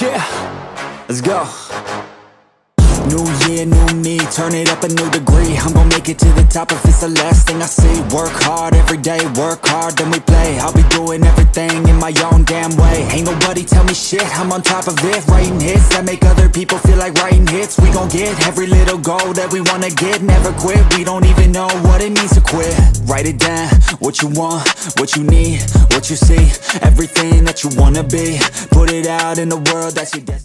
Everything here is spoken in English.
Yeah, let's go. New year, new me, turn it up a new degree. I'm gon' make it to the top if it's the last thing I see. Work hard every day, work hard, then we play. I'll be doing everything in my own damn way. Ain't nobody tell me shit, I'm on top of it. Writing hits that make other people feel like writing hits. We gon' get every little goal that we wanna get. Never quit, we don't even know what it means to quit. Write it down, what you want, what you need, what you see. Everything that you wanna be. Put it out in the world, that's your destiny